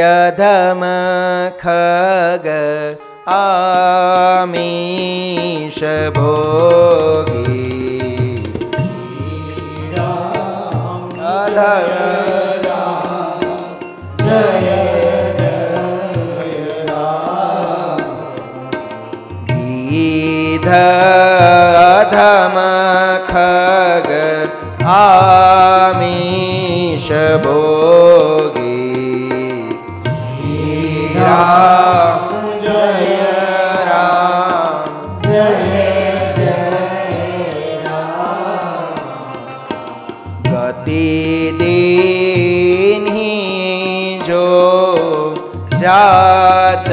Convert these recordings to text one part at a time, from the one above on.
ગીધયધમ ખગ આમીશ ભોગી ગીધધમ ખગ આમીશ ભોગી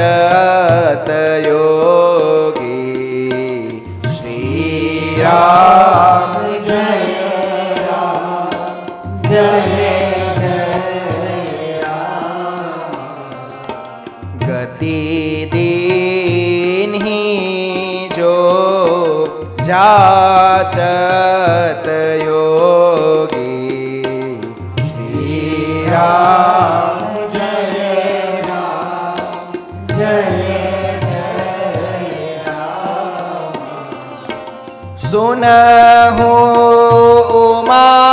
જાચત યોગી શ્રી રામ ગતિ દીન્હી જો જાચત સુનહુ ઉમાતે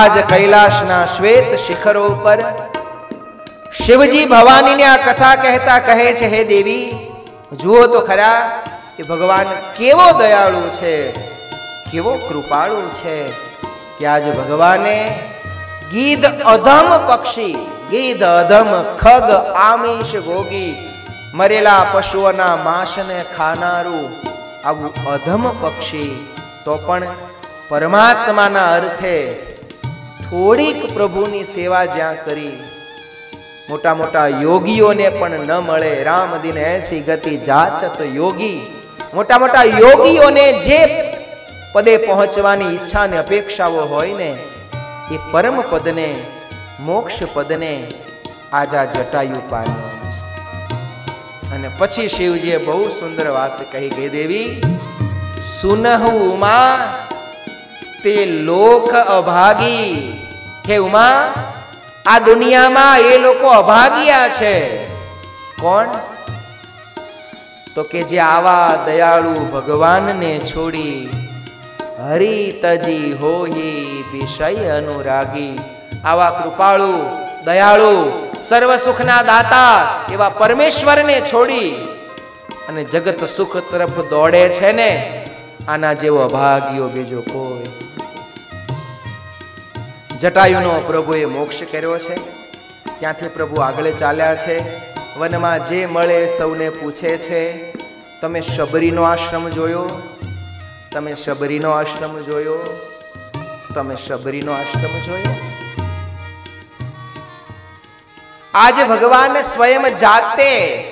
આજ કૈલાસના શ્વેત શિખરો ઉપર શિવજી ભવાનીને આ કથા કહેતા કહે છે, હે દેવી, જુઓ તો ખરા કે ભગવાન કેવો દયાળુ છે, કેવો કૃપાળુ છે કે આજ ભગવાને ગીધ અધમ પક્ષી, ગીધ અધમ ખગ આમિષ ભોગી, મરેલા પશુઓના માંસને ખાનારું આવું અધમ પક્ષી, તો પણ પરમાત્માના અર્થે થોડીક પ્રભુની સેવા જ્યાં કરી, મોટા મોટા યોગીઓને પણ ન મળે. રામ દિન એસી ગતિ જાચત યોગી. મોટા મોટા યોગીઓને જે પદે પહોંચવાની ઈચ્છા અને અપેક્ષાઓ હોય ને, એ પરમ પદને, મોક્ષ પદને આજા જટાયુ પામ્યો. અને પછી શિવજીએ બહુ સુંદર વાત કહી ગઈ દેવી સુનહુ ઉમા તે લોક અભાગી. હે ઉમા, આ દુનિયામાં એ લોકો અભાગ્યા છે. કોણ? તો કે જે આવા દયાળુ ભગવાનને છોડી હરિતજી હોહી વિષય અનુરાગી. આવા કૃપાળુ, દયાળુ સર્વ સુખના દાતા એવા પરમેશ્વરને છોડી અને જગત સુખ તરફ દોડે છે ને આના જેવો અભાગ્યો બીજો કોઈ. જટાયુનો પ્રભુએ મોક્ષ કર્યો છે. ત્યાંથી પ્રભુ આગળ ચાલ્યા છે. વનમાં જે મળે સૌને પૂછે છે. તમે શબરીનો આશ્રમ જોયો? તમે શબરીનો આશ્રમ જોયો? તમે શબરીનો આશ્રમ જોયો? આજે ભગવાન સ્વયં જાતે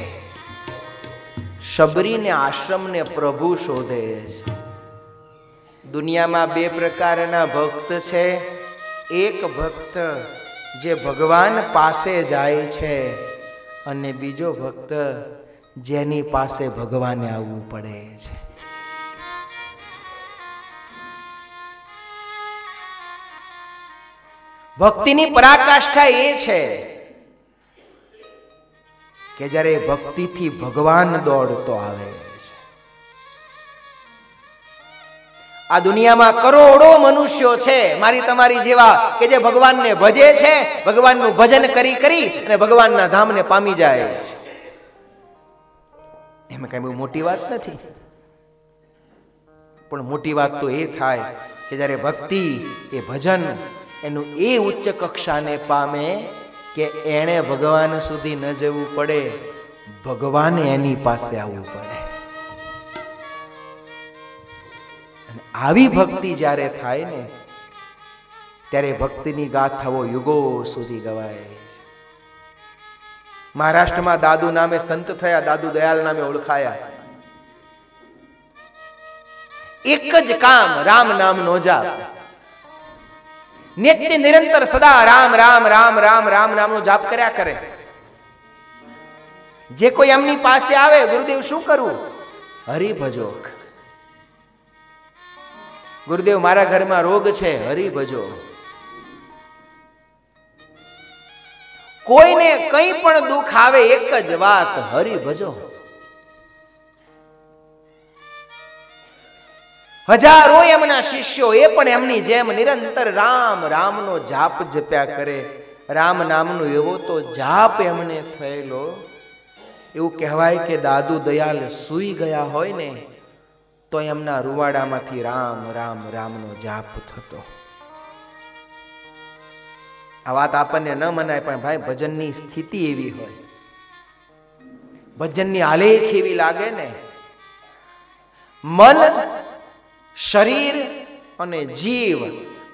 શબરીને આશ્રમને પ્રભુ શોધે છે. દુનિયામાં બે પ્રકારના ભક્ત છે. એક ભક્ત જે ભગવાન પાસે જાય છે અને બીજો ભક્ત જેની પાસે ભગવાને આવવું પડે છે. ભક્તિની પરાકાષ્ઠા એ છે કે જ્યારે ભક્તિથી ભગવાન દોડતો આવે આ દુનિયામાં કરોડો મનુષ્યો છે. મારી તમારી જેવા કે જે ભગવાનને ભજે છે, ભગવાનનું ભજન કરી કરી અને ભગવાનના ધામને પામી જાય. છે એમાં કઈ બહુ મોટી વાત નથી. પણ મોટી વાત તો એ થાય કે જ્યારે ભક્તિ એ ભજન એનું એ ઉચ્ચ કક્ષાને પામે કે એણે ભગવાન સુધી ન જવું પડે, ભગવાને એની પાસે આવવું પડે. આવી ભક્તિ જ્યારે થાય ને, ત્યારે ભક્તિની ગાથાઓ યુગો સુધી ગવાય છે. મહારાષ્ટ્રમાં દાદુ નામે સંત થયા, દાદુ દયાલ નામે ઓળખાયા. એક જ કામ રામ નામ નો જાપ. નિત્ય નિરંતર સદા રામ રામ રામ રામ રામ નામનો જાપ કર્યા કરે. જે કોઈ એમની પાસે આવે, ગુરુદેવ શું કરવું હરિ ભજો ગુરુદેવ, મારા ઘરમાં રોગ છે, હરી ભજો. કોઈને કંઈ પણ દુઃખ આવે, એક જ વાત, હરી ભજો. હજારો એમના શિષ્યો, એ પણ એમની જેમ નિરંતર રામ, રામનો જાપ જપ્યા કરે. રામ નામનો એવો તો જાપ એમને થયેલો. એવું કહેવાય કે દાદુ દયાલ સૂઈ ગયા હોય ને તો એમના રૂવાડામાંથી રામ રામ, રામનો જાપ થતો. આ વાત આપણને ન મનાય, પણ ભાઈ, ભજનની સ્થિતિ એવી હોય. ભજનની આલેખ એવી લાગે ને. મન, શરીર અને જીવ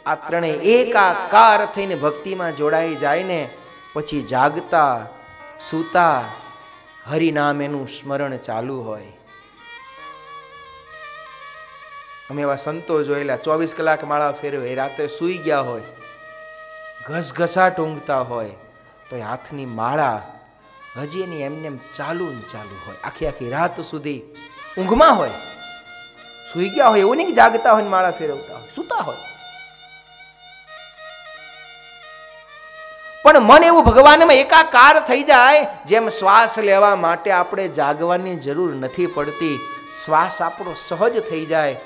આ ત્રણેય એકાકાર થઈને ભક્તિમાં જોડાઈ જાય ને, પછી જાગતા, સૂતા, હરિનામ એનું સ્મરણ ચાલુ હોય. અમે એવા સંતો જોયેલા ચોવીસ કલાક માળા ફેરવે રાત્રે સૂઈ ગયા હોય, ઘસઘસાટ ઊંઘતા હોય, તો એ હાથની માળા હજી એની એમને એમ ચાલુ ને ચાલુ હોય. આખી આખી રાત સુધી ઊંઘમાં હોય. સુઈ ગયા હોય, એવું નહીં જાગતા હોય માળા ફેરવતા હોય, સૂતા હોય. પણ મન એવું ભગવાનમાં એકાકાર થઈ જાય, જેમ શ્વાસ લેવા માટે આપણે જાગવાની જરૂર નથી પડતી. શ્વાસ આપણો સહજ થઈ જાય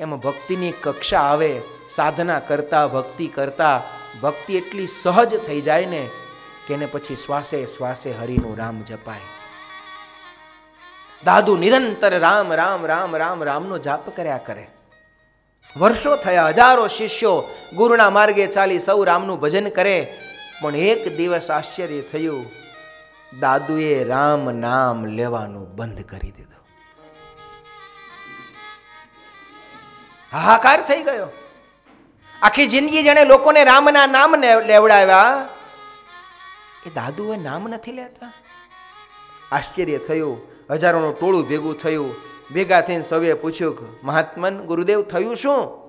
એમ ભક્તિની કક્ષા આવે, સાધના કરતા, ભક્તિ કરતા, ભક્તિ એટલી સહજ થઈ જાય ને કે એને પછી શ્વાસે શ્વાસે હરિનું રામ જપાય. દાદુ નિરંતર રામ રામ રામ રામ, રામનો જાપ કર્યા કરે. વર્ષો થયા, હજારો શિષ્યો ગુરુના માર્ગે ચાલી સૌ રામનું ભજન કરે, પણ એક દિવસ આશ્ચર્ય થયું, દાદુએ રામ નામ લેવાનું બંધ કરી દીધું. હાહાકાર થઈ ગયો. આખી જિંદગી જેણે લોકોને રામના નામ લેવડાવ્યા. એ દાદુએ નામ નથી લેતા. આશ્ચર્ય થયું. હજારોનું ટોળું ભેગું થયું. ભેગા થઈને સૌએ પૂછ્યું કે, મહાત્મન, ગુરુદેવ, થયું શું?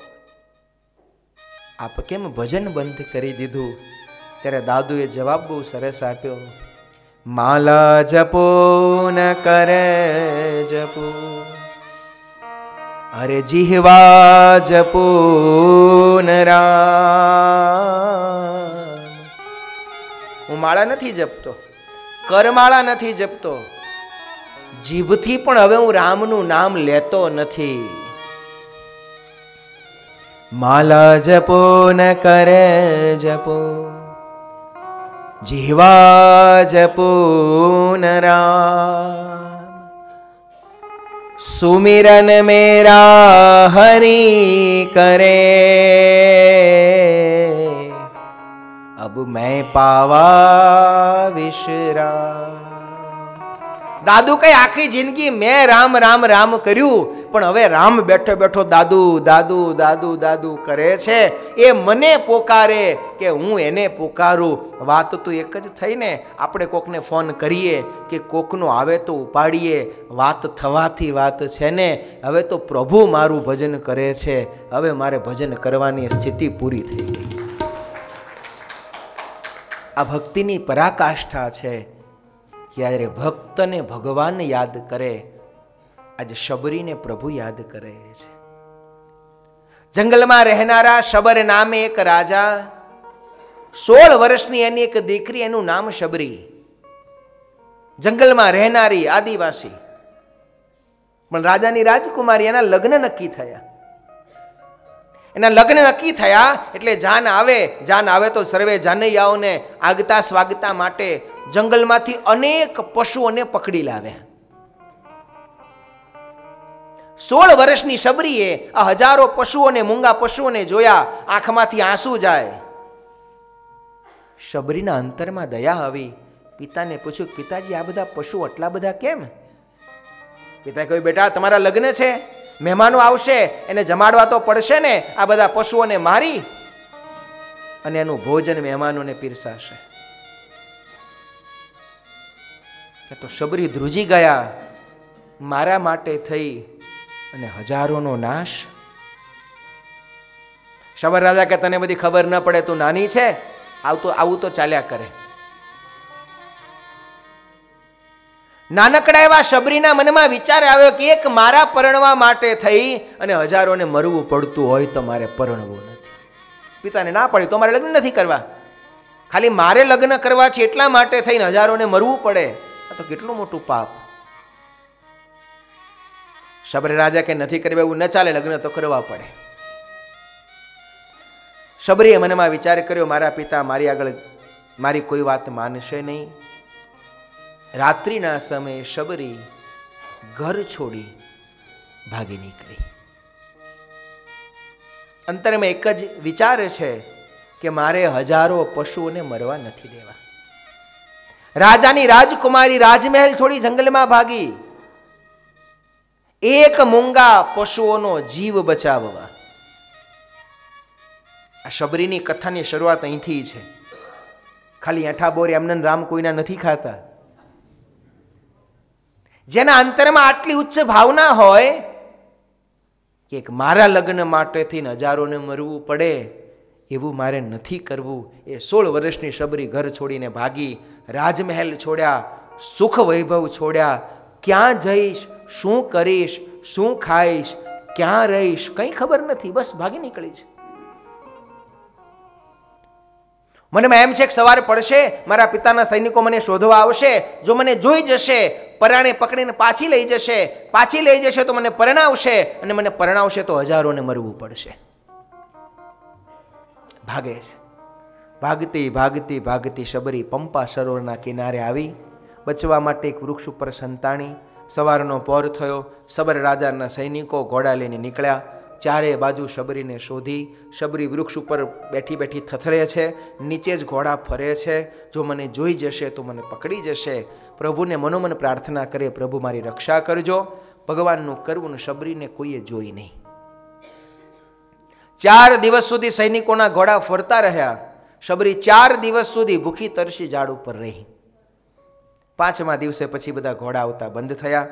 આપ કેમ ભજન બંધ કરી દીધું? ત્યારે દાદુએ જવાબ બહુ સરસ આપ્યો. માલા જપો ન કરે જપો. અરે જીહવા જપો ન રામ. હું માળા નથી જપતો, કરમાળા નથી જપતો. જીભથી પણ હવે હું રામનું નામ લેતો નથી. માલા જપો ન કરે જપો જીવા જપો ન રામ. સુમિરન મેરા હરી કરે અબ મેં પાવા વિશ્રામ દાદુ કઈ આખી જિંદગી મેં રામ રામ રામ કર્યું, પણ હવે રામ બેઠો બેઠો દાદુ દાદુ દાદુ દાદુ કરે છે. એ મને પોકારે કે હું એને પોકારું. વાત તો એક જ થઈ ને, આપણે કોકને ફોન કરીએ કે કોકનો આવે તો ઉપાડીએ. વાત થવાથી વાત છે ને, હવે તો પ્રભુ મારું ભજન કરે છે. હવે મારે ભજન કરવાની સ્થિતિ પૂરી થઈ ગઈ. આ ભક્તિની પરાકાષ્ઠા છે. જ્યારે ભક્તને ભગવાન યાદ કરે, આજે શબરીને પ્રભુ યાદ કરે છે. જંગલમાં રહેનારા શબર નામે એક રાજા, સોળ વર્ષની એની એક દીકરી, એનું નામ શબરી. જંગલમાં રહેનારી આદિવાસી, પણ રાજાની રાજકુમારી એના લગ્ન નક્કી થયા. એના લગ્ન નક્કી થયા એટલે જાન આવે જાન આવે તો સર્વે જાનૈયાઓને આગતા સ્વાગતા માટે જંગલમાંથી અનેક પશુઓને પકડી લાવ્યા. સોળ વર્ષની શબરીએ આ હજારો પશુઓને, મૂંગા પશુઓને જોયા, આંખમાંથી આંસુ જાય. શબરીના અંતરમાં દયા આવી. પિતાને પૂછ્યું, પિતાજી, આ બધા પશુ આટલા બધા કેમ? પિતાએ કહ્યું, બેટા, તમારા લગ્ન છે. મહેમાનો આવશે. એને જમાડવા તો પડશે ને. આ બધા પશુઓને મારી અને એનું ભોજન મહેમાનોને પીરસાશે. તો શબરી ધ્રુજી ગયા, મારા માટે થઈ અને હજારોનો નાશ. શબર રાજા, કે તને બધી ખબર ન પડે, તું નાની છે આવતું આવું તો ચાલ્યા કરે. નાનકડા એવા શબરીના મનમાં વિચાર આવ્યો કે એક મારા પરણવા માટે થઈ અને હજારોને મરવું પડતું હોય તો મારે પરણવું નથી. પિતાને ના પડ્યું, તો મારે લગ્ન નથી કરવા. ખાલી મારે લગ્ન કરવા છે એટલા માટે થઈને હજારોને મરવું પડે. આ તો કેટલું મોટું પાપ. શબરે રાજા કે નથી કરવા એવું ન ચાલે, લગ્ન તો કરવા પડે. શબરીએ મનમાં વિચાર કર્યો, મારા પિતા મારી આગળ મારી કોઈ વાત માનશે નહીં. રાત્રિના સમયે શબરી ઘર છોડી ભાગી નીકળી. અંતરમાં એક જ વિચાર છે કે મારે હજારો પશુઓને મરવા નથી દેવા. રાજાની રાજકુમારી રાજમહેલ થોડી જંગલમાં ભાગી. એક મૂંગા પશુઓનો જીવ બચાવવા. આ શબરીની કથાની શરૂઆત અહીંથી છે. ખાલી એઠા બોર એમને રામ કોઈના નથી ખાતા. જેના અંતરમાં આટલી ઉચ્ચ ભાવના હોય કે એક મારા લગ્ન માટે થઈને હજારોને મરવું પડે. એવું મારે નથી કરવું. એ સોળ વર્ષની શબરી ઘર છોડીને ભાગી, રાજમહેલ છોડ્યા, સુખ વૈભવ છોડ્યા. ક્યાં જઈશ? શું કરીશ? શું ખાઈશ? ક્યાં રહીશ? કંઈ ખબર નથી. બસ ભાગી નીકળી છે. મને એમ છે કે સવારે પડશે, મારા પિતાના સૈનિકો મને શોધવા આવશે. જો મને જોઈ જશે, પરાણે પકડીને પાછી લઈ જશે, પાછી લઈ જશે તો મને પરણાવશે અને મને પરણાવશે તો હજારોને મરવું પડશે. ભાગે છે. ભાગતી ભાગતી ભાગતી શબરી પંપા સરોવરના કિનારે આવી. બચવા માટે એક વૃક્ષ ઉપર સંતાણી. સવારનો પોર થયો. સબર રાજાના સૈનિકો ઘોડા લઈને નીકળ્યા. ચારે બાજુ શબરીને શોધી. શબરી વૃક્ષ ઉપર બેઠી બેઠી થથરે છે. નીચે જ ઘોડા ફરે છે. જો મને જોઈ જશે તો મને પકડી જશે. પ્રભુને મનોમન પ્રાર્થના કરે, પ્રભુ મારી રક્ષા કરજો. ભગવાનનું કરવું શબરીને કોઈએ જોઈ નહીં. ચાર દિવસ સુધી સૈનિકોના ઘોડા ફરતા રહ્યા. શબરી ચાર દિવસ સુધી ભૂખી તરસી ઝાડ ઉપર રહી. પાંચમા દિવસે પછી બધા ઘોડા આવતા બંધ થયા.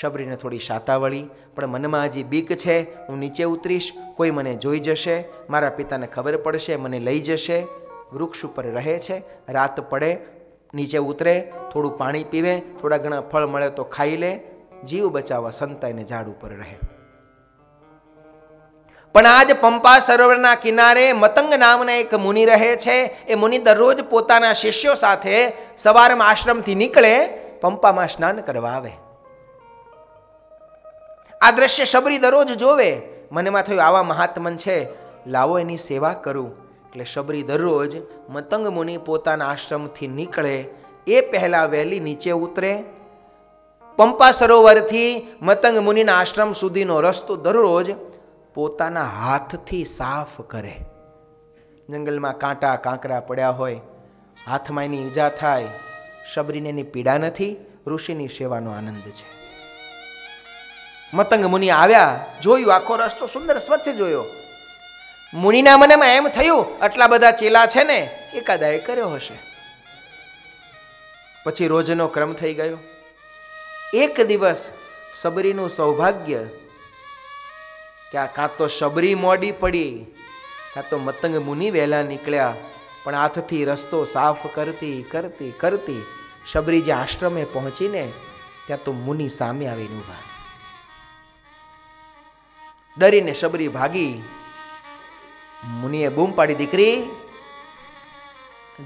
શબરીને થોડી શાતાવળી, પણ મનમાં હજી બીક છે, હું નીચે ઉતરીશ, કોઈ મને જોઈ જશે, મારા પિતાને ખબર પડશે, મને લઈ જશે, વૃક્ષ ઉપર રહે છે, રાત પડે, નીચે ઉતરે, થોડું પાણી પીવે, થોડા ઘણા ફળ મળે તો ખાઈ લે, જીવ બચાવવા સંતાઈને ઝાડ ઉપર રહે. પણ આજ પંપા સરોવરના કિનારે મતંગ નામના એક મુનિ રહે છે. એ મુનિ દરરોજ પોતાના શિષ્યો સાથે સવારમાં આશ્રમથી નીકળે, પંપામાં સ્નાન કરવા આવે. આ દ્રશ્ય શબરી દરરોજ જોવે. મનમાં થયું, આવા મહાત્મન છે. લાવો એની સેવા કરું. એટલે શબરી દરરોજ મતંગ મુનિ પોતાના આશ્રમથી નીકળે. એ પહેલાં વહેલી નીચે ઉતરે. પંપા સરોવરથી મતંગ મુનિના આશ્રમ સુધીનો રસ્તો દરરોજ પોતાના હાથથી સાફ કરે. જંગલમાં કાંટા કાંકરા પડ્યા હોય, હાથમાં એની ઈજા થાય, શબરીને એની પીડા નથી, ઋષિની સેવાનો આનંદ છે. મતંગ મુનિ આવ્યા, જોયું આખો રસ્તો સુંદર સ્વચ્છ જોયો. મુનિના મનમાં એમ થયું, આટલા બધા ચેલા છે ને, એકાદાએ કર્યો હશે. પછી રોજનો ક્રમ થઈ ગયો. એક દિવસ સબરીનું સૌભાગ્ય કે આ કાં તો શબરી મોડી પડી, કાં તો મતંગ મુનિ વહેલા નીકળ્યા, પણ હાથથી રસ્તો સાફ કરતી કરતી કરતી શબરી જે આશ્રમે પહોંચીને ત્યાં તો મુનિ સામે આવીને ઊભા. ડરીને શબરી ભાગી. મુનિએ બૂમ પાડી દીકરી.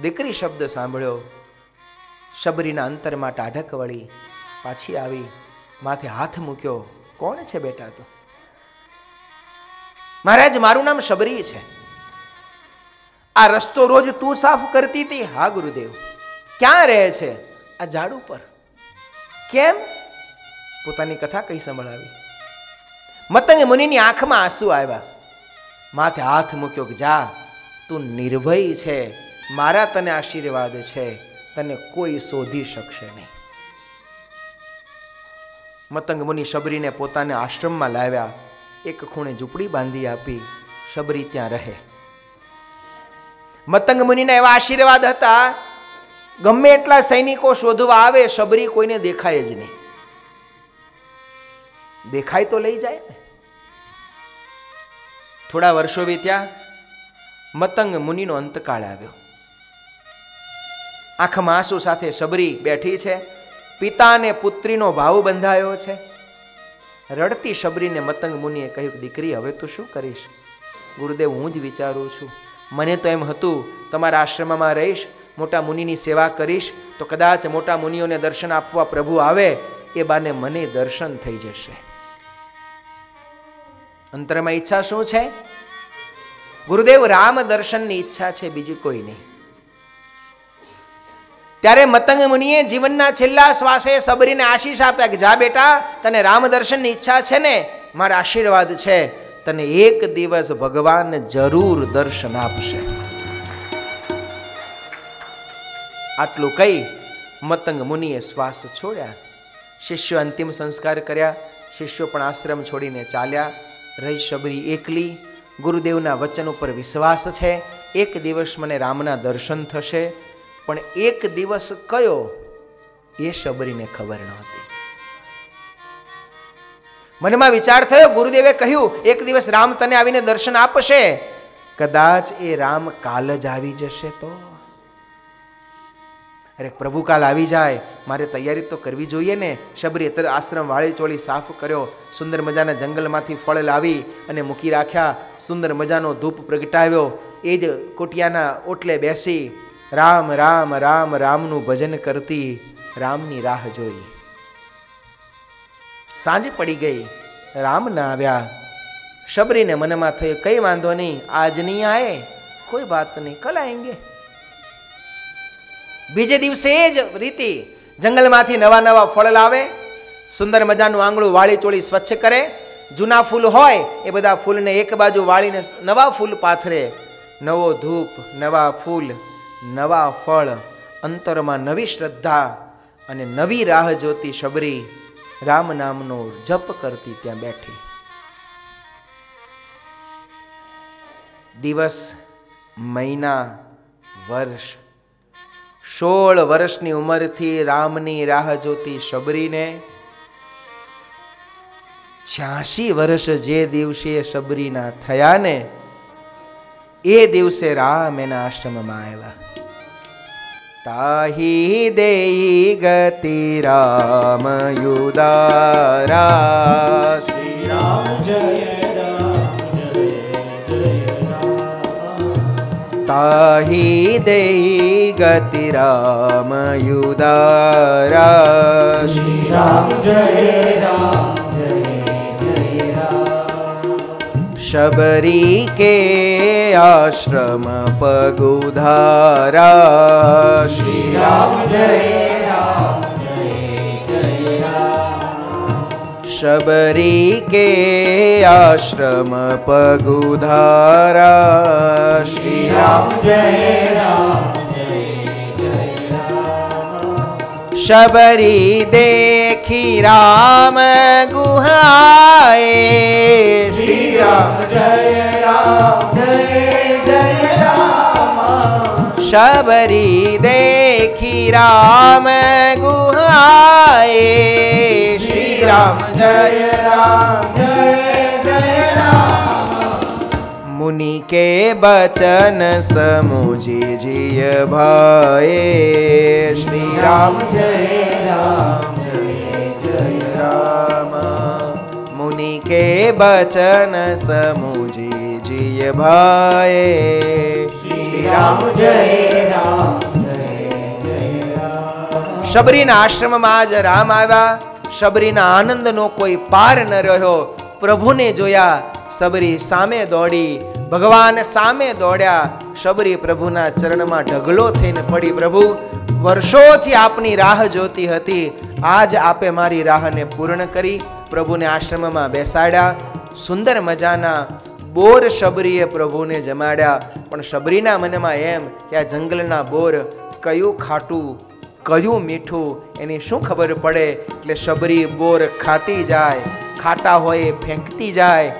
દીકરી શબ્દ સાંભળ્યો. શબરીના અંતરમાં ટાઢક વળી પાછી આવી, માથે હાથ મૂક્યો. કોણ છે બેટા તો? મહારાજ, મારું નામ શબરી છે. આ રસ્તો રોજ તું સાફ કરતી હતી, હા ગુરુદેવ. ક્યાં રહે છે? આ ઝાડ ઉપર. કેમ? પોતાની કથા કઈ સંભળાવી. મતંગ મુનિની આંખમાં આંસુ આવ્યા. માથે હાથ મૂક્યો કે, જા, તું નિર્ભય છે. મારા તને આશીર્વાદ છે. તને કોઈ શોધી શકશે નહીં. મતંગ મુનિ શબરીને પોતાને આશ્રમમાં લાવ્યા. એક ખૂણે ઝૂંપડી બાંધી આપી શબરી ત્યાં રહે. મતંગ મુનિના એવા આશીર્વાદ હતા, ગમે એટલા સૈનિકો શોધવા આવે, શબરી કોઈને દેખાય જ નહીં. દેખાય તો લઈ જાય ને. થોડા વર્ષો વીત્યા, મતંગ મુનિનો અંતકાળ આવ્યો. આંખમાં આંસુ સાથે શબરી બેઠી છે પિતા અને પુત્રીનો ભાવ બંધાયો છે. રડતી શબરીને મતંગ મુનિએ કહ્યું દીકરી, હવે તું શું કરીશ? ગુરુદેવ, હું જ વિચારું છું. મને તો એમ હતું, તમારા આશ્રમમાં રહીશ, મોટા મુનિની સેવા કરીશ, તો કદાચ મોટા મુનિઓને દર્શન આપવા પ્રભુ આવે, એ બાને મને દર્શન થઈ જશે. અંતરમાં ઈચ્છા શું છે? ગુરુદેવ, રામ દર્શનની ઈચ્છા છે, બીજી કોઈ નહીં. ત્યારે મતંગ મુનિએ જીવનના છેલ્લા શ્વાસે સબરીને આશીષ આપ્યા કે, જા બેટા, તને રામ દર્શનની ઈચ્છા છે ને? મારા આશીર્વાદ છે. તને એક દિવસ ભગવાન જરૂર દર્શન આપશે. આટલું કહી મતંગ મુનિએ શ્વાસ છોડ્યા. શિષ્યો અંતિમ સંસ્કાર કર્યા. શિષ્યો પણ આશ્રમ છોડીને ચાલ્યા. રહી શબરી એકલી. ગુરુદેવના વચન ઉપર વિશ્વાસ છે. એક દિવસ મને રામના દર્શન થશે. પણ એક દિવસ કયો એ શબરીને ખબર નહોતી. મનમાં વિચાર થયો, ગુરુદેવે કહ્યું, એક દિવસ રામ તને આવીને દર્શન આપશે. કદાચ એ રામ કાલ જ આવી જશે તો? અરે, પ્રભુ કાલ આવી જાય. મારે તૈયારી તો કરવી જોઈએ ને. શબરી અત્યારે આશ્રમ વાળી ચોળી સાફ કર્યો, સુંદર મજાના જંગલમાંથી ફળ લાવી અને મૂકી રાખ્યા. સુંદર મજાનો ધૂપ પ્રગટાવ્યો. એ જ કોટિયાના ઓટલે બેસી રામ રામ રામ, રામનું ભજન કરતી રામની રાહ જોઈ. સાંજ પડી ગઈ. રામ ના આવ્યા. શબરીને મનમાં થયું, કઈ વાંધો નહીં, આજ નહીં આવે કોઈ વાત નહીં, કલ આવેંગે બીજે દિવસે જ રીતિ, જંગલમાંથી નવા નવા ફળ લાવે, સુંદર મજાનું આંગળું વાળી ચોળી સ્વચ્છ કરે, જૂના ફૂલ હોય, એ બધા ફૂલને એક બાજુ વાળીને નવા ફૂલ પાથરે. નવો ધૂપ, નવા ફૂલ. નવા ફળ, અંતરમાં નવી શ્રદ્ધા અને નવી રાહ જોતી શબરી રામ નામનો જપ કરતી ત્યાં બેઠી. દિવસ, મહિના, વર્ષ, સોળ વર્ષની ઉંમરથી રામની રાહ જોતી શબરીને છ્યાસી વર્ષ જે દિવસે શબરીના થયા ને એ દિવસે રામ એના આશ્રમમાં આવ્યા. તાહી દેઈ ગતિ રામ યુદારા શ્રી રામ જય તાહી દેઈ ગતિ રામ યુદારા શ્રી રામ शबरी के आश्रम पगुधारा। श्री राम जय शबरी के आश्रम पगुधारा। श्री राम जय राम। शबरी देखी राम गुहाए। श्री शबरी देखी राम गुहाए। श्री राम जय राम, जय जय राम। मुनि के बचन समुझी जिय भाए। श्री राम जय राम। બચન સમુજી જીય ભાઈ શ્રી રામ જય રામ શબરીના આશ્રમમાં આજ રામ આવ્યા શબરીના આનંદનો કોઈ પાર ન રહ્યો પ્રભુને જોયા શબરી સામે દોડી ભગવાન સામે દોડ્યા શબરી પ્રભુના ચરણમાં ઢગલો થઈને પડી પ્રભુ વર્ષોથી આપની રાહ જોતી હતી આજ આપે મારી રાહને પૂર્ણ કરી પ્રભુને આશ્રમમાં બેસાડ્યા. સુંદર મજાના બોર શબરીએ પ્રભુને જમાડ્યા. પણ શબરીના મનમાં એમ કે આ જંગલના બોર કયું ખાટું, કયું મીઠું, એની શું ખબર પડે? એટલે શબરી બોર ખાતી જાય, ખાટા હોય ફેંકતી જાય,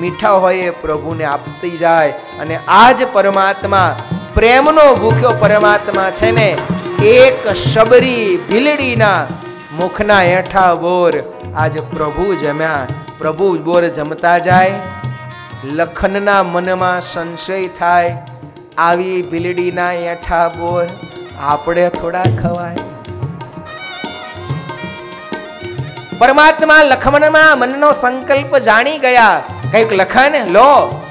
મીઠા હોય પ્રભુને આપતી જાય. અને આ જ પરમાત્મા પ્રેમનો ભૂખ્યો પરમાત્મા છે ને, એક શબરી ભીલડીના મુખના હેઠા બોર આજ પ્રભુ જમ્યા. પ્રભુ બોર જમતા જાય. લખનના મનમાં સંશય થાય. આવી ભીલડીના એઠા બોર આપણે થોડા ખવાય. પરમાત્મા લખમણમાં મનનો સંકલ્પ જાણી ગયા. કંઈક લખન લો.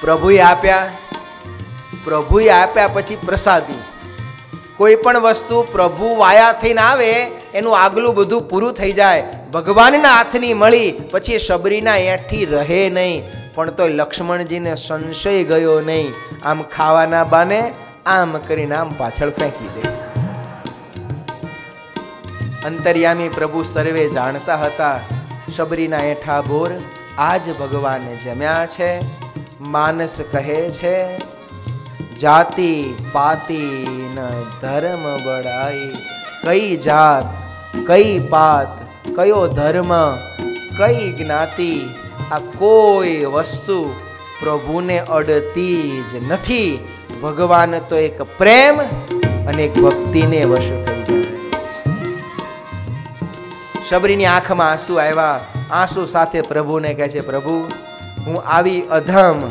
પ્રભુએ આપ્યા. પ્રભુએ આપ્યા પછી પ્રસાદી. કોઈ પણ વસ્તુ પ્રભુ વાયા થઈને આવે, એનું આગલું બધું પૂરું થઈ જાય. ભગવાનના હાથની મળી, પછી શબરીના એઠી રહે નહીં. પણ તોય લક્ષ્મણજીને સંશય ગયો નહીં. આમ ખાવાના બાને આમ કરીને આમ પાછળ ફેંકી દે. અંતર્યામી પ્રભુ સર્વે જાણતા હતા, શબરીના એઠા બોર આજ ભગવાને જમ્યા છે, માનસ કહે છે જાતિ, પાતિ ન ધર્મ બળાઈ કઈ જાત, કઈ પાત, કયો ધર્મ, કઈ જ્ઞાતિ, આ કોઈ વસ્તુ પ્રભુને અડતી જ નથી. ભગવાન તો એક પ્રેમ અને એક ભક્તિને વશ થઈ જાય શબરીની આંખમાં આંસુ આવ્યા. આંસુ સાથે પ્રભુને કહે છે, પ્રભુ, હું આવી અધમ,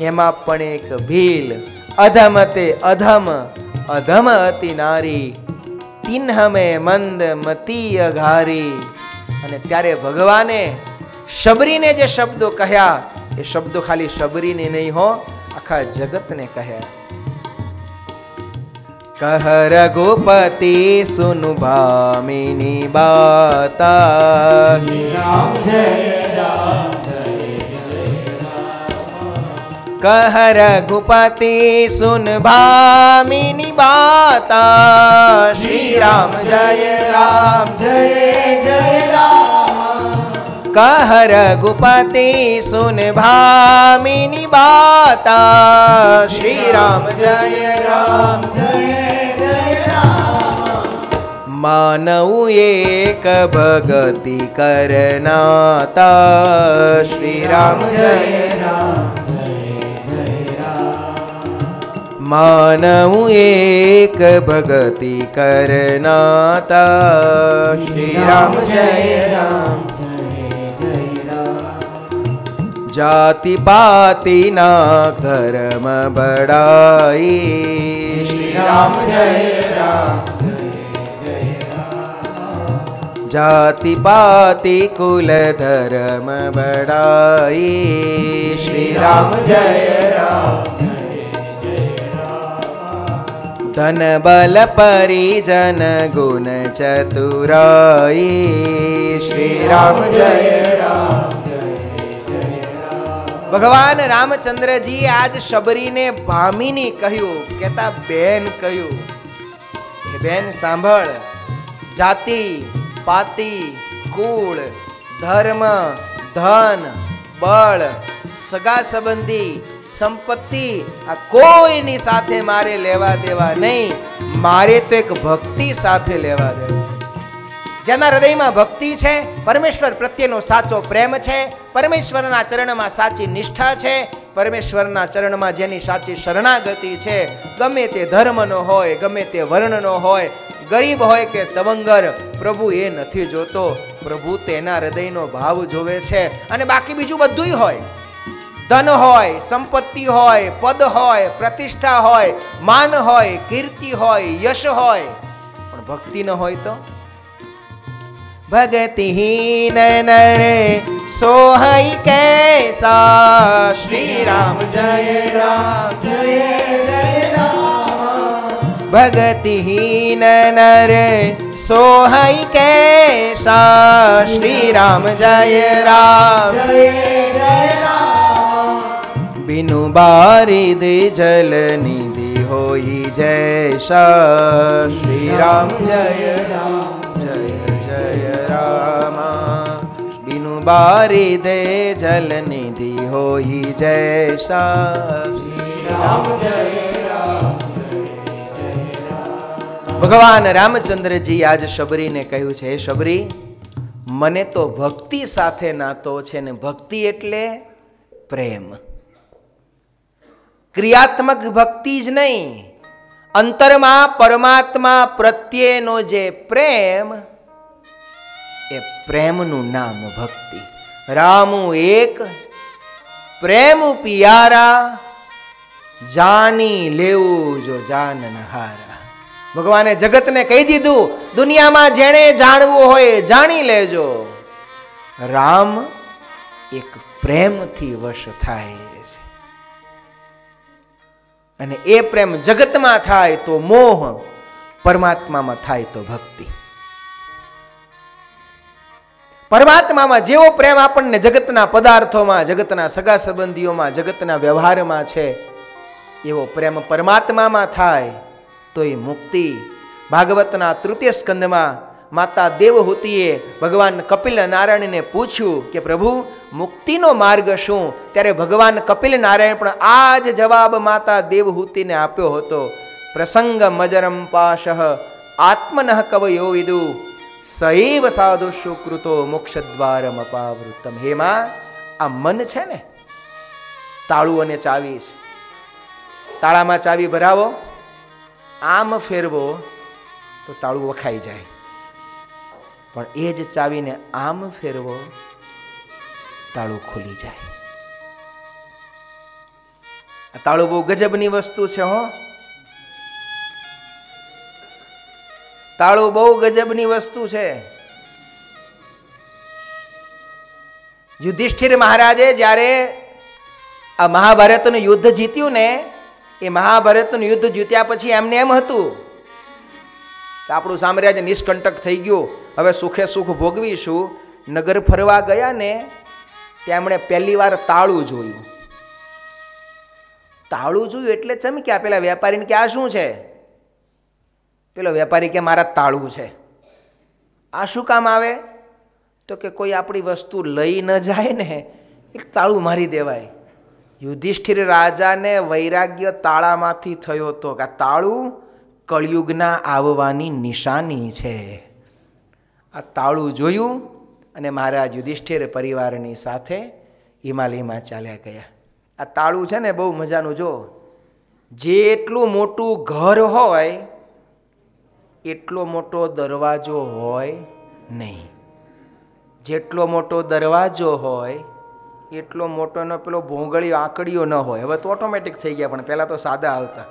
એમાં પણ એક ભીલ અધમ તે અધમ અધમ અતિ નારી, તિન્હમે મંદ મતી અઘારી અને ત્યારે ભગવાને શબરીને જે શબ્દો કહ્યા, એ શબ્દો ખાલી શબરીને નહીં હો, આખા જગતને કહ્યા કહ રઘુપતિ સુનુ ભામિની બાતા. રામ જય રામ. જય કહ રઘુપતિ સુન ભામિની બાતા શ્રી રામ જય રામ જય જય રામ કહ રઘુપતિ સુન ભામિની બાતા શ્રી રામ જય રામ જય જય રામ માનવ એક ભગતિ કરનાતા શ્રી રામ જય માનવ એક ભગતિ કરનાતા. શ્રી રામ જય રામ. જાતિ પાતિ ના ધર્મ બડાઈ. શ્રી રામ જય રામ. જાતિ પાતિ કુલ ધર્મ બડાઈ. શ્રી રામ જય રામ. ધન બલ પરિજન ગુણ ચતુરાઈ શ્રી રામ ભગવાન રામચંદ્રજી આજ શબરીને ભામીની કહ્યું, કેતા બેન કહ્યું બેન સાંભળ, જાતિ, પાતિ, કુળ, ધર્મ, ધન, બળ, સગા સંબંધી સંપત્તિ આ કોઈની સાથે મારે લેવા દેવા નહીં. મારે તો એક ભક્તિ સાથે લેવા દેવા. જેના હૃદયમાં ભક્તિ છે, પરમેશ્વર પ્રત્યેનો સાચો પ્રેમ છે, પરમેશ્વરના ચરણમાં સાચી નિષ્ઠા છે, પરમેશ્વરના ચરણમાં જેની સાચી શરણાગતિ છે, ગમે તે ધર્મનો હોય, ગમે તે વર્ણનો હોય, ગરીબ હોય કે તવંગર, પ્રભુ એ નથી જોતો. પ્રભુ તેના હૃદયનો ભાવ જોવે છે. અને બાકી બીજું બધુંય હોય. ધન હોય સંપત્તિ હોય પદ હોય પ્રતિષ્ઠા હોય માન હોય કીર્તિ હોય યશ હોય પણ ભક્તિ ન હોય તો ભગતિહીન નરે સોહઈ કેસા શ્રી રામ જય રામ જય જય રામ ભગતિહીન નર સોહઈ નું બારી દે જલ નિધિ હોઈ જય શ્રી રામ જય રામ જય જય રામ. બિનુ બારી દે જલ નિધિ હોઈ જય શ્રી રામ જય ભગવાન રામચંદ્રજી આજ શબરીને કહ્યું છે હે શબરી મને તો ભક્તિ સાથે નાતો છે ને ભક્તિ એટલે પ્રેમ. ક્રિયાત્મક ભક્તિ જ નહીં. અંતરમાં પરમાત્મા પ્રત્યેનો જે પ્રેમ, એ પ્રેમનું નામ ભક્તિ. રામુ એક, પ્રેમ પિયારા, જાની લેવું જો જાન હારા. ભગવાને જગતને કહી દીધું, દુનિયામાં જેણે જાણવું હોય જાણી લેજો. રામ એક પ્રેમથી વશ થાય. અને એ પ્રેમ જગતમાં થાય તો મોહ, પરમાત્મામાં થાય તો ભક્તિ. પરમાત્મામાં જેવો પ્રેમ આપણને જગતના પદાર્થોમાં, જગતના સગા સંબંધીઓમાં, જગતના વ્યવહારમાં છે, એવો પ્રેમ પરમાત્મામાં થાય, તો એ મુક્તિ. ભાગવતના તૃતીય સ્કંદમાં માતા દેવહૂતિએ ભગવાન કપિલ નારાયણને પૂછ્યું કે, પ્રભુ, મુક્તિનો માર્ગ શું? ત્યારે ભગવાન કપિલ નારાયણ પણ આ જ જવાબ માતા દેવહૂતિને આપ્યો હતો, પ્રસંગ મજરમ પાશ, આત્મનઃ કવયો વિદુ, સૈવ સાધુ સુકૃતો મોક્ષ દ્વારમ અપાવૃતમ હેમાં આ મન છે ને? તાળું અને ચાવી છે. તાળામાં ચાવી ભરાવો, આમ ફેરવો, તો તાળું વખાઈ જાય. પણ એ જ ચાવીને આમ ફેરવો, તાળું ખુલી જાય. આ તાળું બહુ ગજબની વસ્તુ છે, હો. તાળું બહુ ગજબની વસ્તુ છે. યુધિષ્ઠિર મહારાજે જ્યારે આ મહાભારતનું યુદ્ધ જીત્યું ને, એ મહાભારતનું યુદ્ધ જીત્યા પછી એમને એમ હતું કે આપણું સામ્રાજ્ય નિષ્કંટક થઈ ગયું. હવે સુખે સુખ ભોગવીશું. નગર ફરવા ગયા ને તેમણે પહેલી વાર તાળું જોયું. તાળું જોયું એટલે ચમક્યા પેલા વેપારીને કે આ શું છે? પેલો વેપારી કે મારા તાળું છે. આ શું કામ આવે? તો કે કોઈ આપણી વસ્તુ લઈ ન જાય ને એક તાળું મારી દેવાય. યુધિષ્ઠિર રાજાને વૈરાગ્ય તાળામાંથી થયો હતો કે તાળું કળિયુગના આવવાની નિશાની છે. આ તાળું જોયું અને મહારાજ યુધિષ્ઠિર પરિવારની સાથે હિમાલયમાં ચાલ્યા ગયા. આ તાળું છે ને બહુ મજાનું જો, જેટલું મોટું ઘર હોય, એટલો મોટો દરવાજો હોય નહીં. જેટલો મોટો દરવાજો હોય, એટલો મોટોનો પેલો ભોંગળીઓ આંકડીઓ ન હોય. હવે તો ઓટોમેટિક થઈ ગયા, પણ પહેલાં તો સાદા આવતા.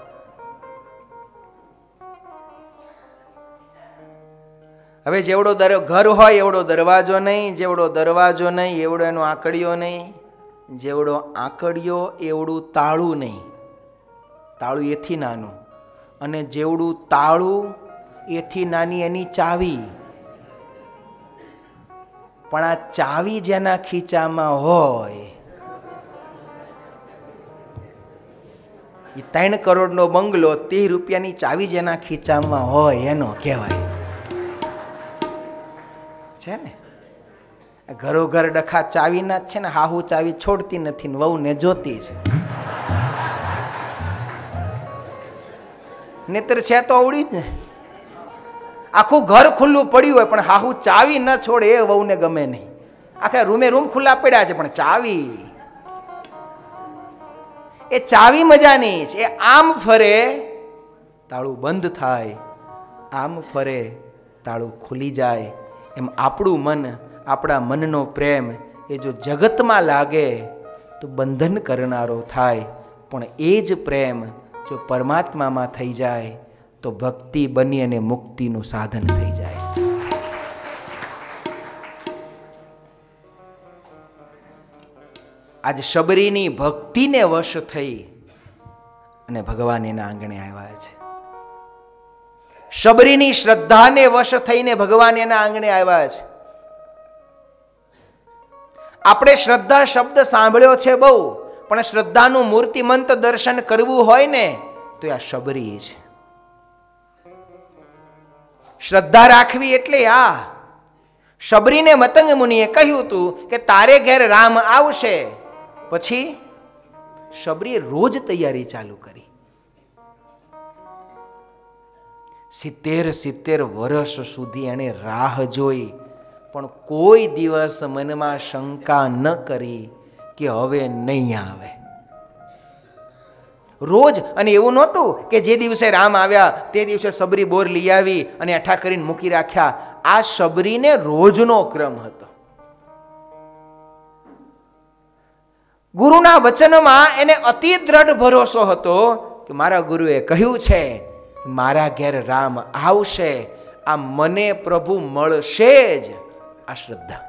હવે જેવડો દર ઘર હોય, એવડો દરવાજો નહીં, જેવડો દરવાજો નહીં, એવડો એનો આંકડીઓ નહીં, જેવડો આંકડીઓ, એવડું તાળું નહીં. તાળું એથી નાનું. અને જેવડું તાળું એથી નાની એની ચાવી. પણ આ ચાવી જેના ખીચામાં હોય એ ત્રણ કરોડનો બંગલો તે રૂપિયાની ચાવી જેના ખીચામાં હોય, એનો કહેવાય. છે ને? ઘરો ઘર ડખા ચાવીના જ છે ને, હાહુ ચાવી છોડતી નથી ને વહુને જોતી છે. નેતર છે તો અવળી જ ને. આખું ઘર ખુલ્લું પડ્યું હોય, પણ હાહુ ચાવી ન છોડે એ વહુને ગમે નહીં. આખા રૂમે રૂમ ખુલ્લા પડ્યા છે, પણ ચાવી એ ચાવી મજાની છે એ આમ ફરે, તાળું બંધ થાય. આમ ફરે, તાળું ખુલી જાય. એમ આપણું મન, આપણા મનનો પ્રેમ એ જો જગતમાં લાગે તો બંધન કરનારો થાય. પણ એ જ પ્રેમ જો પરમાત્મામાં થઈ જાય તો ભક્તિ બની અને મુક્તિનું સાધન થઈ જાય. આજ શબરીની ભક્તિને વશ થઈ અને ભગવાન એના આંગણે આવ્યા છે. શબરીની શ્રદ્ધાને વશ થઈને ભગવાન એના આંગણે આવ્યા છે. આપણે શ્રદ્ધા શબ્દ સાંભળ્યો છે બહુ, પણ શ્રદ્ધાનું મૂર્તિમંત દર્શન કરવું હોય ને, તો આ શબરી છે. શ્રદ્ધા રાખવી એટલે આ. શબરીને મતંગ મુનિએ કહ્યું હતું કે તારે ઘેર રામ આવશે, પછી શબરીએ રોજ તૈયારી ચાલુ કરી. સિત્તેર સિત્તેર વર્ષ સુધી એણે રાહ જોઈ. પણ કોઈ દિવસ મનમાં શંકા ન કરી કે હવે નહીં આવે. રોજ, અને એવું નહોતું કે જે દિવસે રામ આવ્યા, તે દિવસે સબરી બોર લઈ આવી અને અઠા કરીને મૂકી રાખ્યા. આ શબરીને રોજનો ક્રમ હતો. ગુરુના વચનમાં એને અતિ દ્રઢ ભરોસો હતો કે મારા ગુરુએ કહ્યું છે મારા ઘેર રામ આવશે, આ મને પ્રભુ મળશે જ. આ શ્રદ્ધા.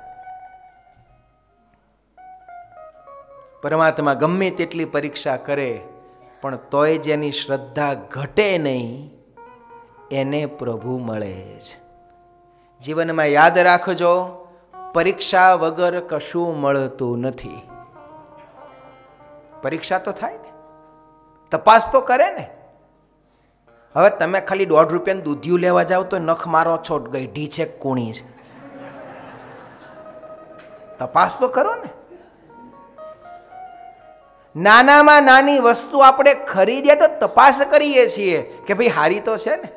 પરમાત્મા ગમે તેટલી પરીક્ષા કરે, પણ તોય જેની શ્રદ્ધા ઘટે નહીં, એને પ્રભુ મળે જ. જીવનમાં યાદ રાખજો, પરીક્ષા વગર કશું મળતું નથી. પરીક્ષા તો થાય ને. તપાસ તો કરે ને. હવે તમે ખાલી દોઢ રૂપિયાનું દૂધિયું લેવા જાઓ તો નખ મારો છો ગઈઢી છે, કુણી છે. તપાસ તો કરો ને. નાનામાં નાની વસ્તુ આપણે ખરીદીએ તો તપાસ કરીએ છીએ કે ભાઈ હારી તો છે ને.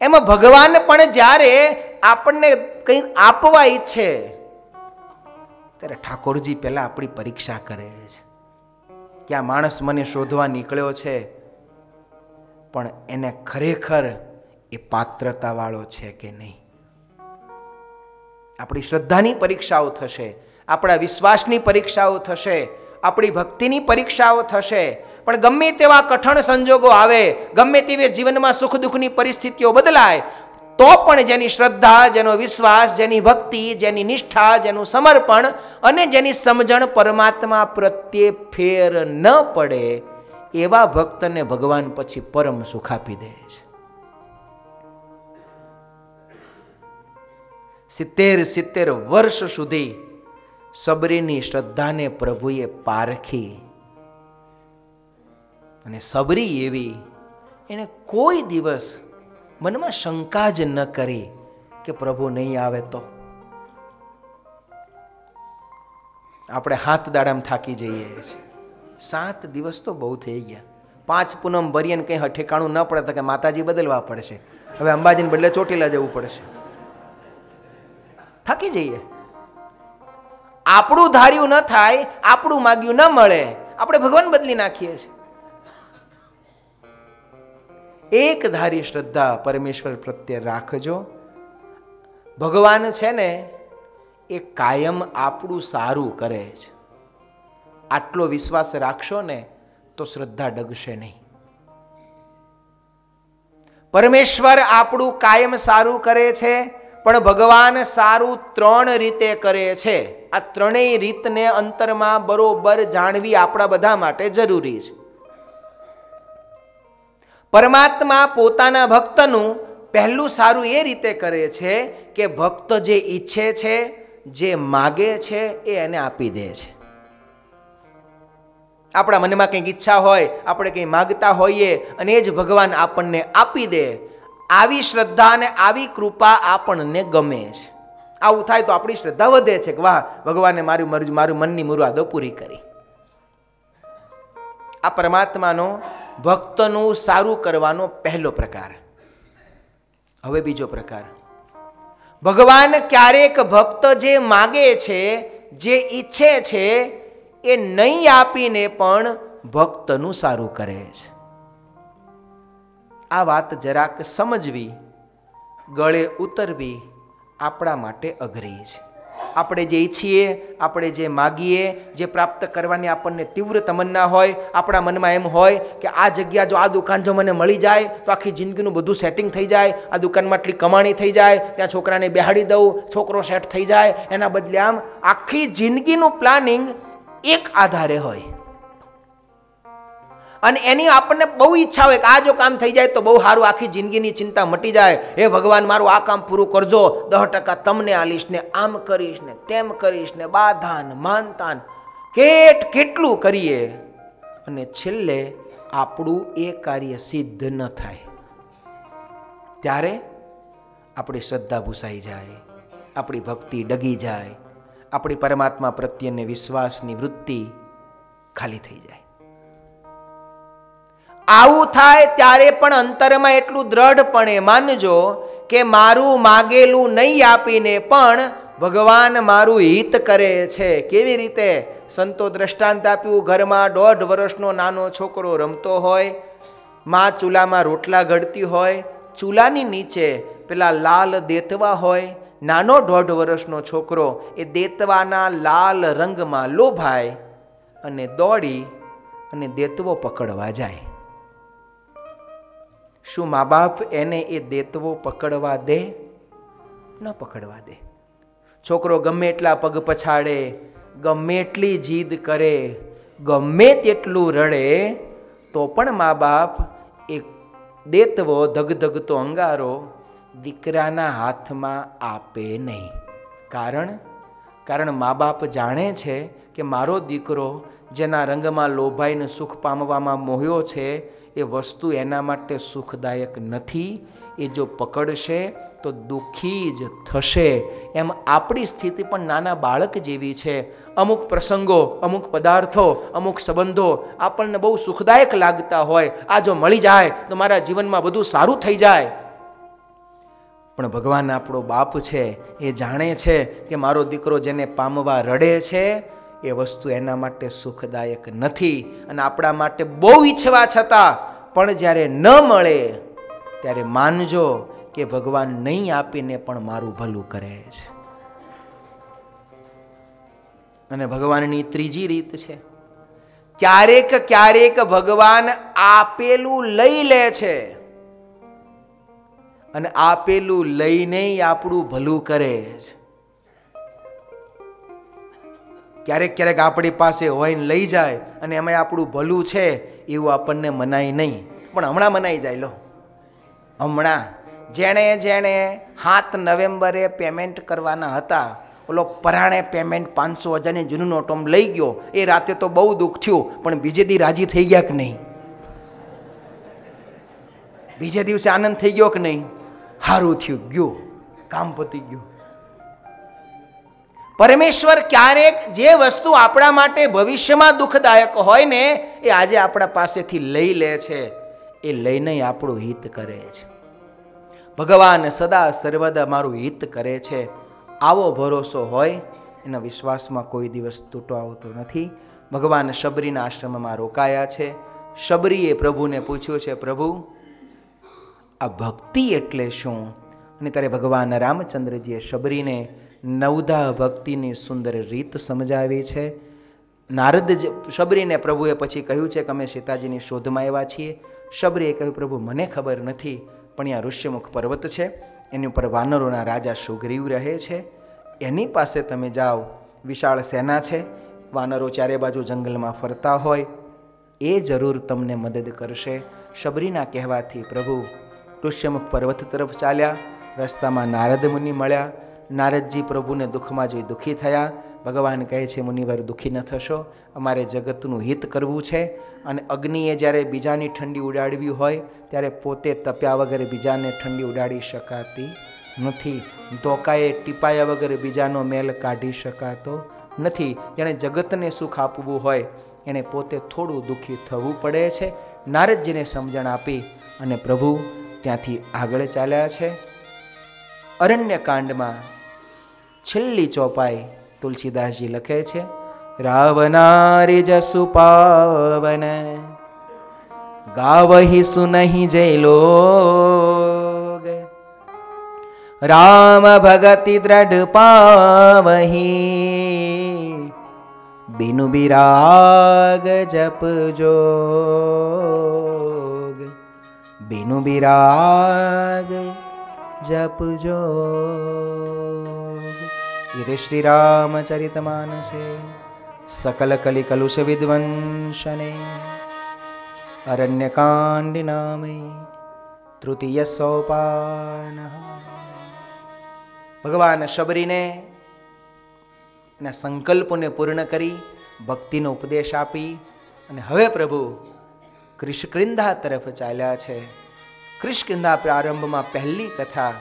એમાં ભગવાન પણ જ્યારે આપણને કંઈ આપવા ઈચ્છે ત્યારે ઠાકોરજી પહેલાં આપણી પરીક્ષા કરે છે. કે આ માણસ મને શોધવા નીકળ્યો છે પણ એને ખરેખર એ પાત્રતાવાળો છે કે નહીં? આપણી શ્રદ્ધાની પરીક્ષાઓ થશે, આપણા વિશ્વાસની પરીક્ષાઓ થશે, આપણી ભક્તિની પરીક્ષાઓ થશે, પણ ગમે તેવા કઠણ સંજોગો આવે, ગમે તેવી જીવનમાં સુખ દુઃખની પરિસ્થિતિઓ બદલાય, તો પણ જેની શ્રદ્ધા, જેનો વિશ્વાસ, જેની ભક્તિ, જેની નિષ્ઠા, જેનું સમર્પણ અને જેની સમજણ પરમાત્મા પ્રત્યે ફેર ન પડે એવા ભક્તને ભગવાન પછી પરમ સુખ આપી દે છે. સિત્તેર સિત્તેર વર્ષ સુધી સબરીની શ્રદ્ધાને પ્રભુએ પારખી. અને સબરી એવી એને કોઈ દિવસ મનમાં શંકા જ ન કરી કે પ્રભુ નહીં આવે તો. આપણે હાથ દાડામાં થાકી જઈએ છીએ. સાત દિવસ તો બહુ થઈ ગયા. પાંચ પૂનમ ભરીએ કંઈ ઠેકાણું ન પડે તો કે માતાજી બદલવા પડશે. હવે અંબાજીને બદલે ચોટીલા જવું પડશે. થાકી જઈએ. આપણું ધાર્યું ન થાય, આપણું માગ્યું ન મળે, આપણે ભગવાન બદલી નાખીએ છીએ. એક ધારી શ્રદ્ધા પરમેશ્વર પ્રત્યે રાખજો. ભગવાન છે ને એ કાયમ આપણું સારું કરે છે. આટલો વિશ્વાસ રાખશો ને તો શ્રદ્ધા ડગશે નહીં. પરમેશ્વર આપણું કાયમ સારું કરે છે, પણ ભગવાન સારું ત્રણ રીતે કરે છે. આ ત્રણેય રીતને અંતરમાં બરોબર જાણવી આપણા બધા માટે જરૂરી છે. પરમાત્મા પોતાના ભક્તનું પહેલું સારું એ રીતે કરે છે કે ભક્ત જે ઈચ્છે છે, જે માગે છે, એ એને આપી દે છે. આપણા મનમાં કંઈક ઈચ્છા હોય, આપણે કંઈ માગતા હોઈએ અને એ જ ભગવાન આપણને આપી દે. આવી શ્રદ્ધા અને આવી કૃપા આપણને ગમે છે. આવું થાય તો આપણી શ્રદ્ધા વધે છે કે વાહ, ભગવાને મારું મારું મારું મનની મુરાદો પૂરી કરી. આ પરમાત્માનો ભક્તનું સારું કરવાનો પહેલો પ્રકાર. હવે બીજો પ્રકાર. ભગવાન ક્યારેક ભક્ત જે માગે છે, જે ઈચ્છે છે એ નહીં આપીને પણ ભક્તનું સારું કરે છે. આ વાત જરાક સમજવી, ગળે ઉતરવી આપણા માટે અઘરી છે. આપણે જે ઈચ્છીએ, આપણે જે માગીએ, જે પ્રાપ્ત કરવાની આપણને તીવ્ર તમન્ના હોય, આપણા મનમાં એમ હોય કે આ જગ્યા જો આ દુકાન જો મને મળી જાય, તો આખી જિંદગીનું બધું સેટિંગ થઈ જાય, આ દુકાનમાં આટલી કમાણી થઈ જાય, ત્યાં છોકરાને બેહાડી દઉં, છોકરો સેટ થઈ જાય, એના બદલે આમ આખી જિંદગીનું પ્લાનિંગ એક આધારે હોય. અને એની આપણને બહુ ઈચ્છા હોય કે આ જો કામ થઈ જાય તો બહુ સારું આખી જિંદગીની ચિંતા મટી જાય. હે ભગવાન, મારું આ કામ પૂરું કરજો. દહ ટકા તમને આલીશ ને આમ કરીશ ને તેમ કરીશ ને બાધાન, માનતાન, કેટ કેટલું કરીએ? અને છેલ્લે આપણું એ કાર્ય સિદ્ધ ન થાય. ત્યારે આપણી શ્રદ્ધા ભૂસાઈ જાય, આપણી ભક્તિ ડગી જાય આપણી પરમાત્મા પ્રત્યેને વિશ્વાસની વૃત્તિ ખાલી થઈ જાય. આવું થાય ત્યારે પણ અંતરમાં એટલું દ્રઢપણે માનજો કે મારું માગેલું નહીં આપીને પણ ભગવાન મારું હિત કરે છે. કેવી રીતે? સંતો દ્રષ્ટાંત આપ્યું, ઘરમાં દોઢ વર્ષનો નાનો છોકરો રમતો હોય, માં ચૂલામાં રોટલા ઘડતી હોય, ચૂલાની નીચે પેલા લાલ દેતવા હોય નાનો દોઢ વર્ષનો છોકરો એ દેતવાના લાલ રંગમાં લોભાય અને દોડી અને દેતવો પકડવા જાય. શું મા બાપ એને એ દેતવો પકડવા દે? ન પકડવા દે. છોકરો ગમે એટલા પગ પછાડે, ગમે એટલી જીદ કરે, ગમે તેટલું રડે, તો પણ મા બાપ એ દેતવો ધગધગતો અંગારો દીકરાના હાથમાં આપે નહીં. કારણ? કારણ મા બાપ જાણે છે કે મારો દીકરો જેના રંગમાં લોભાઈને સુખ પામવામાં મોહ્યો છે, એ વસ્તુ એના માટે સુખદાયક નથી. એ જો પકડશે તો દુઃખી જ થશે. એમ આપણી સ્થિતિ પણ નાના બાળક જેવી છે. અમુક પ્રસંગો, અમુક પદાર્થો, અમુક સંબંધો આપણને બહુ સુખદાયક લાગતા હોય. આ જો મળી જાય તો મારા જીવનમાં બધું સારું થઈ જાય. પણ ભગવાન આપણો બાપ છે, એ જાણે છે કે મારો દીકરો જેને પામવા રડે છે, એ વસ્તુ એના માટે સુખદાયક નથી. અને આપણા માટે બહુ ઈચ્છવા છતાં પણ જ્યારે ન મળે, ત્યારે માનજો કે ભગવાન નહીં આપીને પણ મારું ભલું કરે છે. અને ભગવાનની ત્રીજી રીત છે. ક્યારેક ક્યારેક ભગવાન આપેલું લઈ લે છે. અને આપેલું લઈને આપણું ભલું કરે છે. ક્યારેક ક્યારેક આપણી પાસે હોય લઈ જાય અને એમાં આપણું ભલું છે એવું આપણને મનાય નહીં. પણ હમણાં મનાઈ જાય, લો. હમણાં. જેણે જેણે સાત નવેમ્બરે પેમેન્ટ કરવાના હતા, ઓલો પરાણે પેમેન્ટ પાંચસો હજારની જૂનું નોટોમ લઈ ગયો. એ રાતે તો બહુ દુઃખ થયું, પણ બીજે દી રાજી થઈ ગયા કે નહીં? બીજે દિવસે આનંદ થઈ ગયો કે નહીં? સારું થયું, ગયું, કામ પતી ગયું. પરમેશ્વર ક્યારેક જે વસ્તુ આપણા માટે ભવિષ્યમાં દુઃખદાયક હોય ને, એ આજે આપણા પાસેથી લઈ લે છે. એ લઈને આપણું હિત કરે છે. ભગવાન સદા સર્વદા મારું હિત કરે છે. આવો ભરોસો હોય, એના વિશ્વાસમાં કોઈ દિવસ તૂટો આવતો નથી. ભગવાન શબરીના આશ્રમમાં રોકાયા છે. શબરીએ પ્રભુને પૂછ્યું છે, પ્રભુ આ ભક્તિ એટલે શું? અને ત્યારે ભગવાન રામચંદ્રજીએ શબરીને નવધા ભક્તિની સુંદર રીત સમજાવી છે. નારદ શબરીને પ્રભુએ પછી કહ્યું છે કે અમે સીતાજીની શોધમાં આવ્યા છીએ. શબરીએ કહ્યું, પ્રભુ, મને ખબર નથી, પણ ત્યાં ઋષ્યમુખ પર્વત છે. એની ઉપર વાનરોના રાજા સુગ્રીવ રહે છે. એની પાસે તમે જાઓ. વિશાળ સેના છે. વાનરો ચારે બાજુ જંગલમાં ફરતા હોય. એ જરૂર તમને મદદ કરશે. શબરીના કહેવાથી પ્રભુ ઋષ્યમુખ પર્વત તરફ ચાલ્યા, રસ્તામાં નારદ મુનિ મળ્યા. નારદજી પ્રભુને દુઃખમાં જોઈ દુઃખી થયા. ભગવાન કહે છે, મુનિવર, દુઃખી ન થશો. અમારે જગતનું હિત કરવું છે. અને અગ્નિએ જ્યારે બીજાની ઠંડી ઉડાડવી હોય, ત્યારે પોતે તપ્યા વગર બીજાને ઠંડી ઉડાડી શકાતી નથી. ધોકાએ, ટીપાયા વગર બીજાનો મેલ કાઢી શકાતો નથી. જેણે જગતને સુખ આપવું હોય, એણે પોતે થોડું દુઃખી થવું પડે છે. નારદજીને સમજણ આપી અને પ્રભુ ત્યાંથી આગળ ચાલ્યા છે. અરણ્યકાંડમાં છેલ્લી ચોપાઈ તુલસીદાસજી લખે છે રાવનારી જસુ પાવન ગાવહી સુનહી જય લોગ. રામ ભગતિ દ્રઢ પાવહી, બિનુ બિરાગ જપજો બીનું બિરાગ જપજો યે શ્રી રામચરિત માનસે સકલ કલિ કલુષ વિદ્વંશને અરણ્યકાંડી નામે તૃતીય સોપાન ભગવાન શબરીને એના સંકલ્પોને પૂર્ણ કરી ભક્તિનો ઉપદેશ આપી અને હવે પ્રભુ કૃષ્કૃંદા તરફ ચાલ્યા છે. કૃષ્કૃંદા પ્રારંભમાં પહેલી કથા.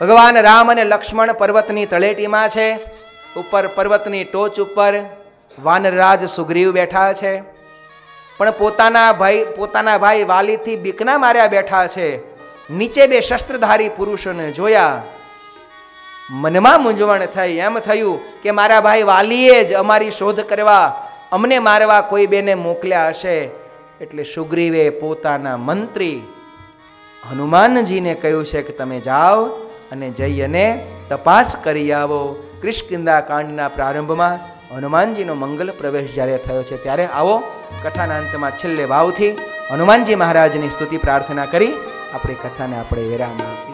ભગવાન રામ અને લક્ષ્મણ પર્વતની તળેટીમાં છે. ઉપર પર્વતની ટોચ ઉપર વાનરાજ સુગ્રીવ બેઠા છે. પણ પોતાના ભાઈ પોતાના ભાઈ વાલીથી બીકના માર્યા બેઠા છે. નીચે બે શસ્ત્રધારી પુરુષોને જોયા. મનમાં મૂંઝવણ થઈ, એમ થયું કે મારા ભાઈ વાલીએ જ અમારી શોધ કરવા અમને મારવા કોઈ બેને મોકલ્યા હશે? એટલે સુગ્રીવે પોતાના મંત્રી હનુમાનજીને કહ્યું છે કે તમે જાઓ અને જઈ અને તપાસ કરી આવો. ક્રિષ્કિંદા કાંડના પ્રારંભમાં હનુમાનજીનો મંગલ પ્રવેશ જ્યારે થયો છે ત્યારે આવો કથાના અંતમાં છેલ્લે ભાવથી હનુમાનજી મહારાજની સ્તુતિ પ્રાર્થના કરી. આપણી કથાને આપણે વિરામ આપીએ.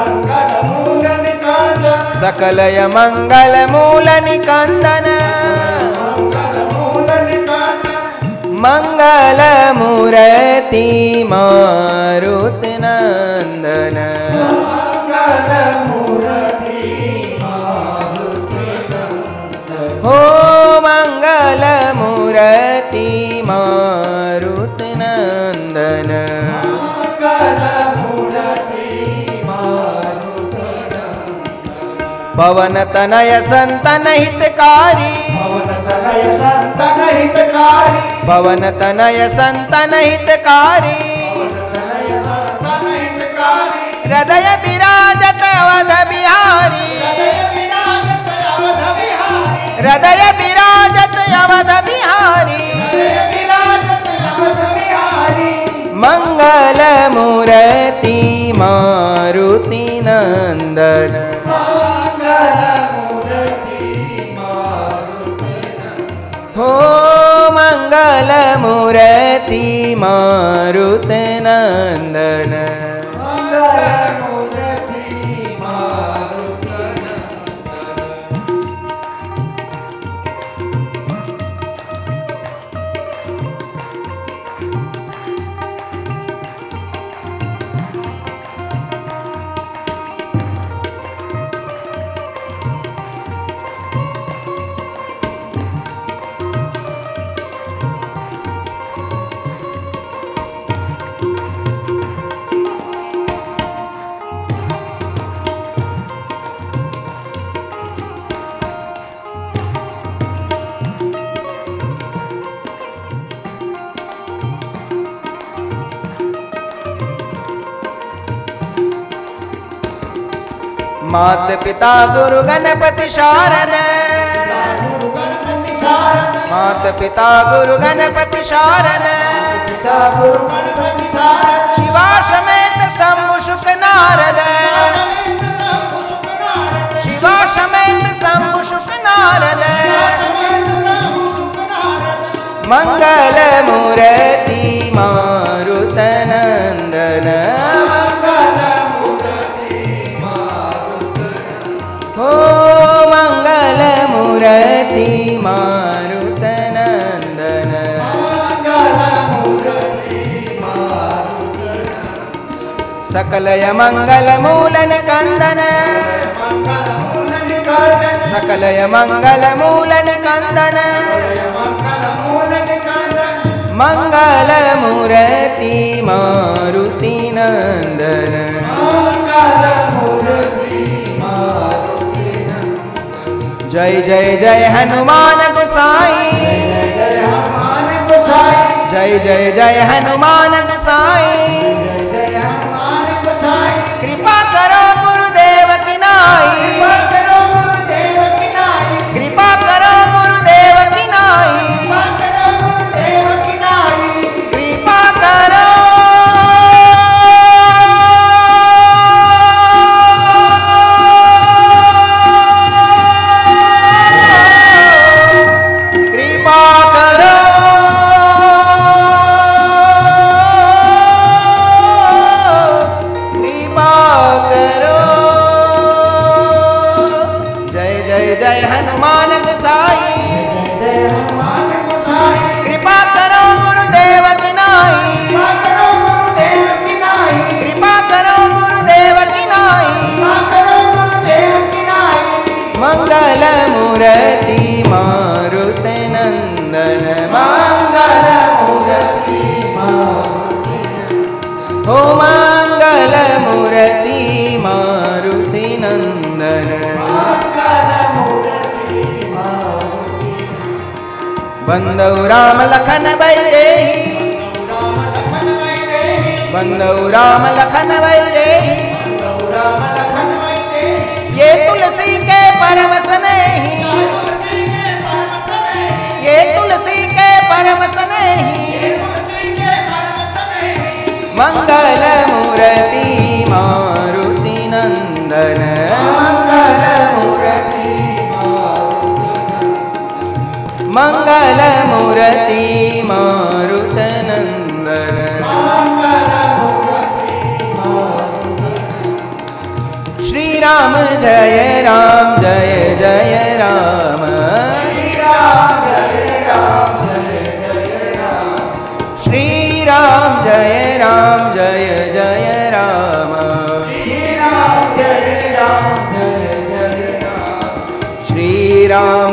મારુતિ નંદન સકલય મંગલ મૂલ નિકંદન સકલય મંગલ મૂલ નિકંદન મંગલ મૂર્તિ पवन तनय संतन हितकारी। पवन तनय संतन हितकारी। हृदय विराजत अवध बिहारी। हृदय विराजत अवध बिहारी। मंगल मूर्ति मारुति नंदन। મંગલ મૂર્તિ મારુત નંદન આદ પિતા ગુરુ ગણપતિ શારદ. માત પિતા ગુરુ ગણપતિ શારદ. શિવા સમેત શંભુ સુખ નારદ. શિવા સમેત શંભુ સુખ નારદ. મંગલ મૂર્તિ માં મારુતનંદન સકલય મંગલ મૂલન કંદન સકલય મંગલ મૂલન કંદન મંગલ મૂર્તિ મારુતિ નંદન જય જય જય હનુમાન ગુસાઈ. જય જય જય હનુમાન બંદવ રામ લખન વૈદેહી બંદવ રામ લખન વૈદેહી રામ જય રામ જય જય રામ. શ્રી રામ જય રામ જય જય રામ. શ્રી રામ જય રામ જય જય રામ. શ્રી રામ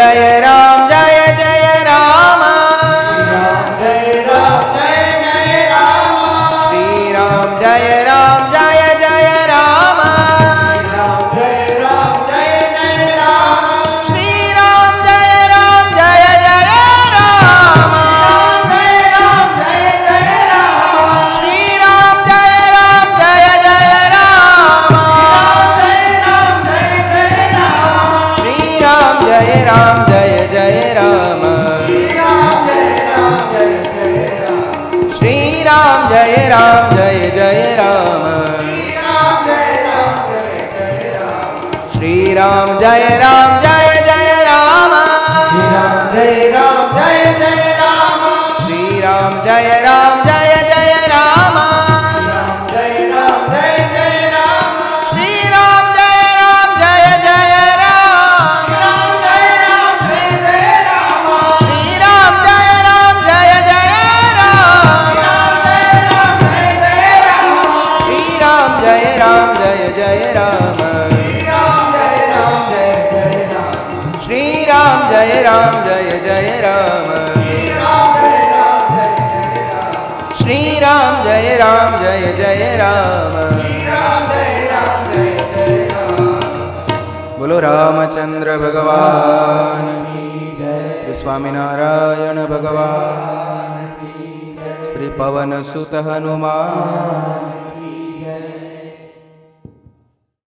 Yeah. जाए रा रामचन्द्र भगवान् श्री स्वामिनारायण भगवान्। श्रीपवनसुत हनुमान्